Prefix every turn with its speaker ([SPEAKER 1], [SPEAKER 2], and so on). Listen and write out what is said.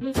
[SPEAKER 1] うん。